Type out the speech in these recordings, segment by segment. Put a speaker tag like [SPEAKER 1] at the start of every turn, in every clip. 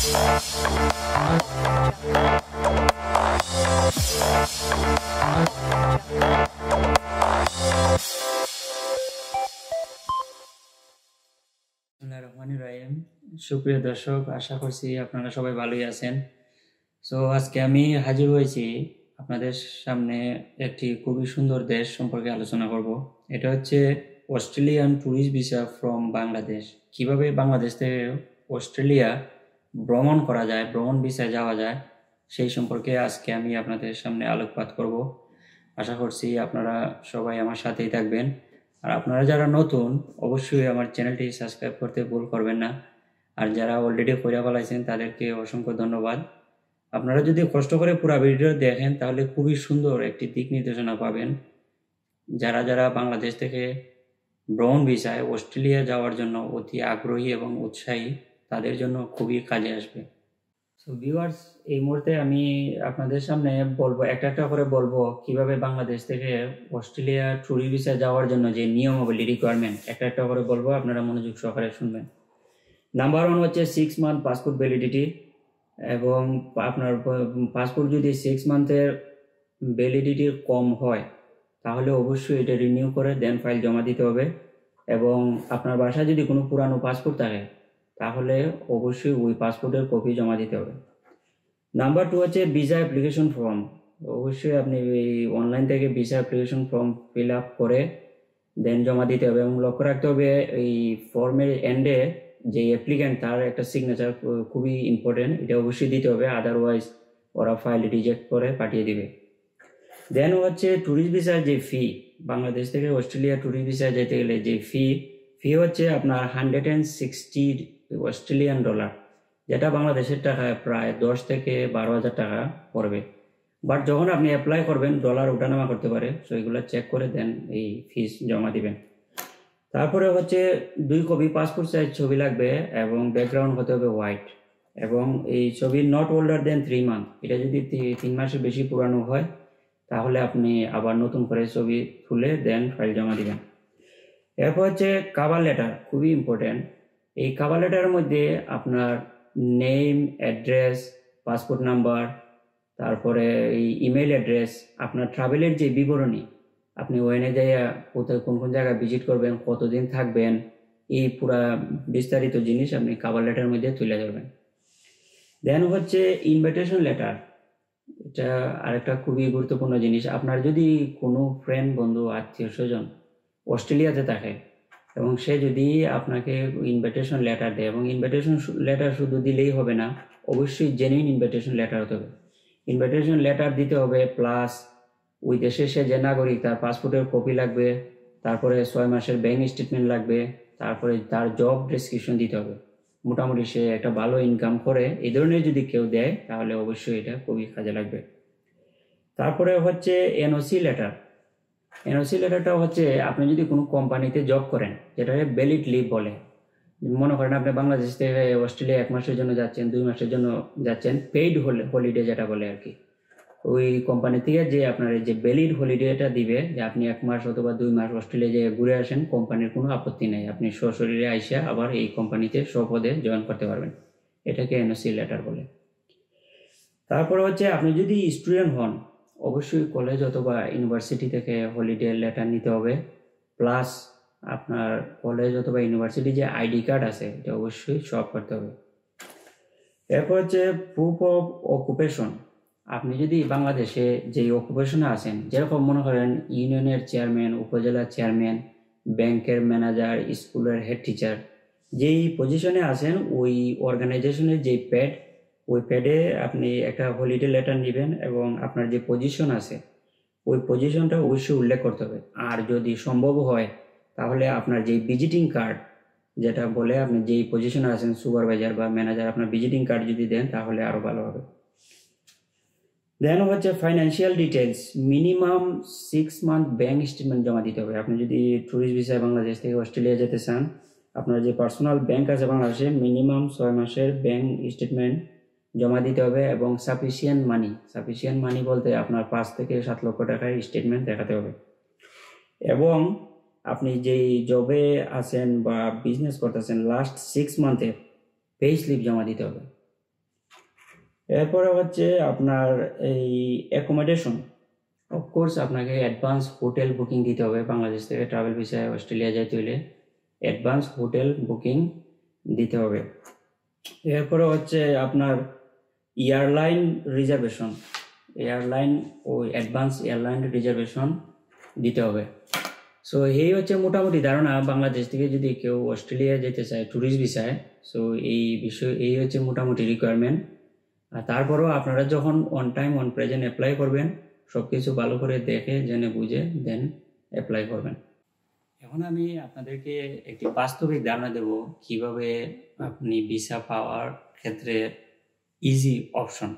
[SPEAKER 1] সুপ্রিয় দর্শক, আশা করছি আপনারা সবাই ভালোই আছেন। সো আজকে আমি হাজির হয়েছি আপনাদের সামনে একটি খুবই সুন্দর দেশ সম্পর্কে আলোচনা করব। এটা হচ্ছে Australian tourist visa from Bangladesh. কীভাবে বাংলাদেশ থেকে অস্ট্রেলিয়া ভ্রমণ করা যায়, ভ্রমণ ভিসায় যাওয়া যায়, সেই সম্পর্কে আজকে আমি আপনাদের সামনে আলোকপাত করব। আশা করছি আপনারা সবাই আমার সাথেই থাকবেন। আর আপনারা যারা নতুন, অবশ্যই আমার চ্যানেলটি সাবস্ক্রাইব করতে ভুল করবেন না। আর যারা অলরেডি কইরা ফেলাইছেন, তাদেরকে অসংখ্য ধন্যবাদ। আপনারা যদি কষ্ট করে পুরো ভিডিও দেখেন, তাহলে খুবই সুন্দর একটি দিক নির্দেশনা পাবেন। যারা যারা বাংলাদেশ থেকে ভ্রমণ ভিসায় অস্ট্রেলিয়া যাওয়ার জন্য অতি আগ্রহী এবং উৎসাহী তাদের জন্য খুবই কাজে আসবে। সো ভিউয়ার্স এই মুহূর্তে আমি আপনাদের সামনে বলব, একটা একটা করে বলব কীভাবে বাংলাদেশ থেকে অস্ট্রেলিয়া ট্যুরি ভিসা যাওয়ার জন্য যে নিয়মাবলী রিকোয়ারমেন্ট একটা একটা করে বলব, আপনারা মনোযোগ সহকারে শুনবেন। নাম্বার ওয়ান হচ্ছে সিক্স মান্থ পাসপোর্ট ভ্যালিডিটি এবং আপনার পাসপোর্ট যদি সিক্স মান্থের ভ্যালিডিটি কম হয়, তাহলে অবশ্যই এটা রিনিউ করে দেন ফাইল জমা দিতে হবে এবং আপনার বাসায় যদি কোনো পুরানো পাসপোর্ট থাকে তাহলে অবশ্যই ওই পাসপোর্টের কপি জমা দিতে হবে। নাম্বার টু হচ্ছে ভিসা অ্যাপ্লিকেশন ফর্ম অবশ্যই আপনি এই অনলাইন থেকে visa application form fill up করে দেন জমা দিতে হবে এবং লক্ষ্য রাখতে হবে এই ফর্মের এন্ডে যে অ্যাপ্লিক্যান্ট তার একটা সিগনেচার খুবই ইম্পর্টেন্ট এটা অবশ্যই দিতে হবে আদারওয়াইজ ওরা ফাইল রিজেক্ট করে পাঠিয়ে দিবে। দেন হচ্ছে ট্যুরিস্ট ভিসার যে ফি বাংলাদেশ থেকে অস্ট্রেলিয়া ট্যুরিস্ট ভিসায় যেতে গেলে যে ফি ফি হচ্ছে আপনার hundred and sixty Australian dollar যেটা বাংলাদেশের টাকায় প্রায় দশ থেকে বারো হাজার টাকা পড়বে। বাট যখন আপনি অ্যাপ্লাই করবেন ডলার ওঠানামা করতে পারে সো এগুলো চেক করে দেন, এই ফিস জমা দিবেন। তারপরে হচ্ছে দুই কপি পাসপোর্ট সাইজ ছবি লাগবে এবং ব্যাকগ্রাউন্ড হতে হবে হোয়াইট এবং এই ছবির not older than three month এটা যদি তিন মাসের বেশি পুরানো হয়, তাহলে আপনি আবার নতুন করে ছবি তুলে দেন ফাইল জমা দিবেন। এরপর হচ্ছে কাভার লেটার খুবই ইম্পর্টেন্ট এই কাভার লেটারের মধ্যে আপনার নেম অ্যাড্রেস পাসপোর্ট নাম্বার তারপরে এই ইমেল অ্যাড্রেস আপনার ট্রাভেলের যে বিবরণী, আপনি ওয়েনে যাইয়া কোথায়, কোন কোন জায়গায় ভিজিট করবেন, কতদিন থাকবেন, এই পুরা বিস্তারিত জিনিস আপনি কাভার লেটারের মধ্যে তুলে ধরবেন। দেন হচ্ছে ইনভাইটেশন লেটার এটা আরেকটা খুবই গুরুত্বপূর্ণ জিনিস। আপনার যদি কোনো ফ্রেন্ড বন্ধু, আত্মীয়, স্বজন অস্ট্রেলিয়াতে থাকে। এবং সে যদি আপনাকে ইনভিটেশন লেটার দেয়, এবং ইনভিটেশন লেটার শুধু দিলেই হবে না, অবশ্যই জেনুইন ইনভিটেশন লেটার হতে হবে। ইনভাইটেশন লেটার দিতে হবে প্লাস ওই দেশের সে যে নাগরিক, তার পাসপোর্টের কপি লাগবে, তারপরে ছয় মাসের ব্যাংক স্টেটমেন্ট লাগবে, তারপরে তার জব ডেসক্রিপশন দিতে হবে। মোটামুটি সে একটা ভালো ইনকাম করে এই ধরনের যদি কেউ দেয়, তাহলে অবশ্যই এটা খুবই কাজে লাগবে। তারপরে হচ্ছে এনওসি লেটার এনওসি লেটারটা হচ্ছে আপনি যদি কোনো কোম্পানিতে জব করেন যেটাকে ভ্যালিড লিভ বলে, মনে করেন আপনি বাংলাদেশ থেকে অস্ট্রেলিয়া এক মাসের জন্য যাচ্ছেন, দুই মাসের জন্য যাচ্ছেন পেইড হলিডে যেটা বলে আর কি, ওই কোম্পানি থেকে যে আপনার যে ভ্যালিড হলিডেটা দিবে, যে আপনি এক মাস অথবা দুই মাস অস্ট্রেলিয়া যে ঘুরে আসেন কোম্পানির কোনো আপত্তি নেই, আপনি সশরীরে আইসা আবার এই কোম্পানিতে স্বপদে জয়েন করতে পারবেন, এটাকে এনওসি লেটার বলে। তারপরে হচ্ছে আপনি যদি স্টুডেন্ট হন অবশ্যই কলেজ অথবা ইউনিভার্সিটি থেকে হলিডে লেটার নিতে হবে। প্লাস আপনার কলেজ অথবা ইউনিভার্সিটি যে আইডি কার্ড আছে, এটা অবশ্যই সব করতে হবে। এরপর হচ্ছে প্রুফ অফ অকুপেশন আপনি যদি বাংলাদেশে যে অকুপেশনে আছেন, যেরকম মনে করেন ইউনিয়নের চেয়ারম্যান উপজেলার চেয়ারম্যান ব্যাংকের ম্যানেজার স্কুলের হেড টিচার যেই পজিশনে আছেন, ওই অর্গানাইজেশনের যে প্যাড ওই প্যাডে আপনি একটা হলিডে লেটার নেবেন এবং আপনার যে পজিশন আছে, ওই পজিশনটা অবশ্যই উল্লেখ করতে হবে। আর যদি সম্ভব হয়, তাহলে আপনার যে ভিজিটিং কার্ড যেটা বলে আপনি যেই পজিশনে আছেন সুপারভাইজার বা ম্যানেজার আপনার ভিজিটিং কার্ড যদি দেন, তাহলে আরও ভালো হবে। দেন হচ্ছে financial details minimum six month bank statement জমা দিতে হবে। আপনি যদি ট্যুরিস্ট ভিসায় বাংলাদেশ থেকে অস্ট্রেলিয়া যেতে চান, আপনার যে পার্সোনাল ব্যাংক আছে বাংলাদেশে মিনিমাম ছয় মাসের ব্যাংক স্টেটমেন্ট জমা দিতে হবে এবং সাফিসিয়েন্ট মানি সাফিসিয়েন্ট মানি বলতে আপনার পাঁচ থেকে সাত লক্ষ টাকার স্টেটমেন্ট দেখাতে হবে। এবং আপনি যেই জবে আছেন বা বিজনেস করতেছেন লাস্ট সিক্স মান্থের পে স্লিপ জমা দিতে হবে। এরপরে হচ্ছে আপনার এই অ্যাকোমোডেশন অফকোর্স আপনাকে অ্যাডভান্স হোটেল বুকিং দিতে হবে। বাংলাদেশ থেকে ট্রাভেল ভিসায় অস্ট্রেলিয়া যাইতে হলে অ্যাডভান্স হোটেল বুকিং দিতে হবে। এরপরে হচ্ছে আপনার এয়ারলাইন রিজার্ভেশন, এয়ারলাইন ও অ্যাডভান্স এয়ারলাইন রিজার্ভেশন দিতে হবে। সো এই হচ্ছে মোটামুটি ধারণা। বাংলাদেশ থেকে যদি কেউ অস্ট্রেলিয়া যেতে চায় ট্যুরিস্ট ভিসায় সো এই বিষয়, এই হচ্ছে মোটামুটি রিকোয়ারমেন্ট আর তারপরেও আপনারা যখন on time on present apply করবেন সব কিছু ভালো করে দেখে, জেনে, বুঝে দেন অ্যাপ্লাই করবেন। এখন আমি আপনাদেরকে একটি বাস্তবিক ধারণা দেব, কীভাবে আপনি ভিসা পাওয়ার ক্ষেত্রে ইজি অপশন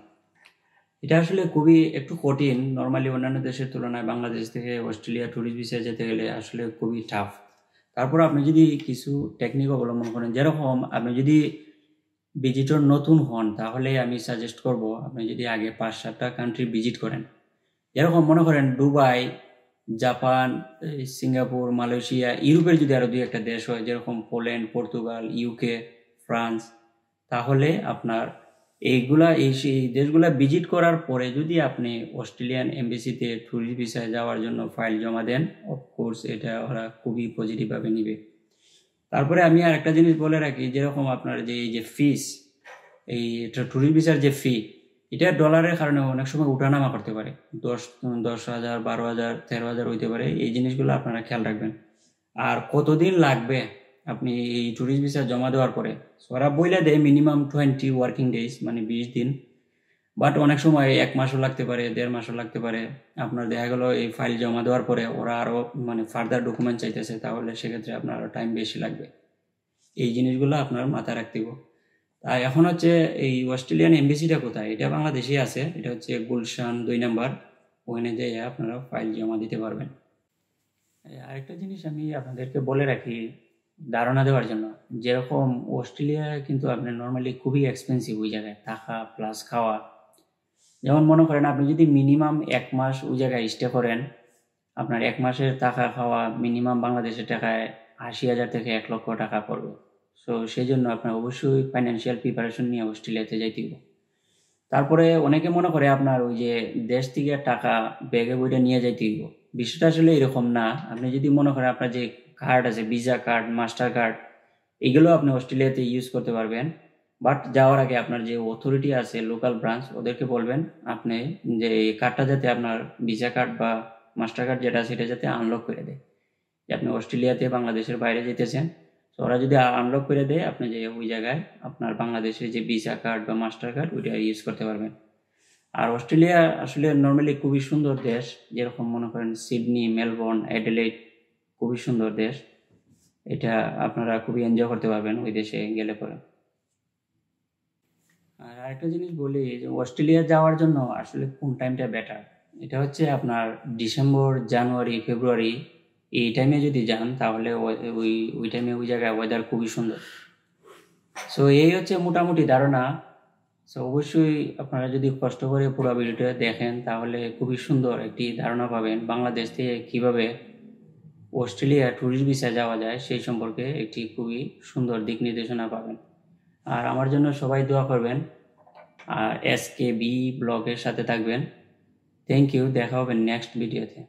[SPEAKER 1] এটা আসলে খুবই একটু কঠিন। নর্মালি অন্যান্য দেশের তুলনায় বাংলাদেশ থেকে, অস্ট্রেলিয়া ট্যুরিস্ট ভিসায় যেতে গেলে আসলে খুবই টাফ তারপর আপনি যদি কিছু টেকনিক অবলম্বন করেন, যেরকম আপনি যদি ভিজিটর নতুন হন, তাহলে আমি সাজেস্ট করব আপনি যদি আগে পাঁচ সাতটা কান্ট্রি ভিজিট করেন। যেরকম মনে করেন দুবাই, জাপান সিঙ্গাপুর, মালয়েশিয়া, ইউরোপের যদি আরও দুই একটা দেশ হয়, যেরকম পোল্যান্ড, পর্তুগাল ইউকে ফ্রান্স, তাহলে আপনার এইগুলা, এই দেশগুলা ভিজিট করার পরে যদি আপনি অস্ট্রেলিয়ান এমবিসিতে ট্যুরিস্ট ভিসায় যাওয়ার জন্য ফাইল জমা দেন অফকোর্স এটা ওরা খুবই পজিটিভভাবে নিবে। তারপরে আমি আর একটা জিনিস বলে রাখি, যেরকম আপনার যে, এই যে ফিস এই ট্যুরিস্ট ভিসার যে ফি এটা ডলারের কারণে অনেক সময় উঠানামা করতে পারে। দশ দশ হাজার, বারো হাজার, তেরো হাজার হইতে পারে, এই জিনিসগুলো আপনারা খেয়াল রাখবেন। আর কতদিন লাগবে আপনি এই ট্যুরিস্ট ভিসা জমা দেওয়ার পরে ওরা বইলে দেয় মিনিমাম টোয়েন্টি ওয়ার্কিং ডেজ মানে বিশ দিন। বাট অনেক সময় এক মাসও লাগতে পারে, দেড় মাসও লাগতে পারে। আপনার দেখা গেলো এই ফাইল জমা দেওয়ার পরে ওরা আরও মানে ফার্দার ডকুমেন্ট চাইতেছে, তাহলে সেক্ষেত্রে আপনার আরও টাইম বেশি লাগবে। এই জিনিসগুলো আপনার মাথায় রাখতে আর এখন হচ্ছে এই অস্ট্রেলিয়ান এমবিসিটা কোথায়? এটা বাংলাদেশেই আছে, এটা হচ্ছে গুলশান দুই নাম্বার। ওখানে যেয়ে আপনারা ফাইল জমা দিতে পারবেন। আরেকটা জিনিস আমি আপনাদেরকে বলে রাখি ধারণা দেওয়ার জন্য। যেরকম অস্ট্রেলিয়া কিন্তু আপনার নর্মালি খুবই এক্সপেন্সিভ ওই জায়গায়, থাকা প্লাস খাওয়া। যেমন মনে করেন আপনি যদি মিনিমাম এক মাস ওই জায়গায় স্টে করেন, আপনার এক মাসের টাকা খাওয়া মিনিমাম বাংলাদেশের টাকায় আশি হাজার থেকে এক লক্ষ টাকা পড়বে। সো সেই জন্য আপনার অবশ্যই ফাইন্যান্সিয়াল প্রিপারেশন নিয়ে অস্ট্রেলিয়াতে যাইতে তারপরে অনেকে মনে করে আপনার ওই যে দেশ থেকে টাকা ব্যাগে বইটা নিয়ে যাইতে বিষয়টা আসলে এরকম না। আপনি যদি মনে করেন আপনার যে কার্ড আছে ভিসা কার্ড মাস্টার কার্ড এগুলো আপনি অস্ট্রেলিয়াতে ইউজ করতে পারবেন। বাট যাওয়ার আগে আপনার যে অথরিটি আছে লোকাল ব্রাঞ্চ ওদেরকে বলবেন, আপনি যে এই কার্ডটা যাতে আপনার ভিসা কার্ড বা মাস্টার কার্ড যেটা সেটা যাতে আনলক করে দেয়। যে আপনি অস্ট্রেলিয়াতে বাংলাদেশের বাইরে যেতেছেন, তো ওরা যদি আনলক করে দেয়, আপনি যে ওই জায়গায় আপনার বাংলাদেশের যে ভিসা কার্ড বা মাস্টার কার্ড ওইটা ইউজ করতে পারবেন। আর অস্ট্রেলিয়া আসলে নর্মালি খুবই সুন্দর দেশ, যেরকম মনে করেন সিডনি মেলবোর্ন অ্যাডেলেড খুবই সুন্দর দেশ। এটা আপনারা খুবই এনজয় করতে পারবেন ওই দেশে গেলে পরে। আর আরেকটা জিনিস বলি যে অস্ট্রেলিয়া যাওয়ার জন্য আসলে কোন টাইমটা বেটার এটা হচ্ছে আপনার ডিসেম্বর, জানুয়ারি, ফেব্রুয়ারি এই টাইমে যদি যান তাহলে ওই ওই টাইমে ওই জায়গায় ওয়েদার খুবই সুন্দর। সো এই হচ্ছে মোটামুটি ধারণা। সো অবশ্যই আপনারা যদি কষ্ট করে পুরো ভিডিওটা দেখেন তাহলে খুবই সুন্দর একটি ধারণা পাবেন বাংলাদেশ থেকে কীভাবে অস্ট্রেলিয়া ট্যুরিস্ট ভিসা যাওয়া যায়, সেই সম্পর্কে একটি খুবই সুন্দর দিক নির্দেশনা পাবেন। আর আমার জন্য সবাই দোয়া করবেন, আর এস কে বি ব্লগের সাথে থাকবেন। থ্যাংক ইউ দেখা হবে নেক্সট ভিডিওতে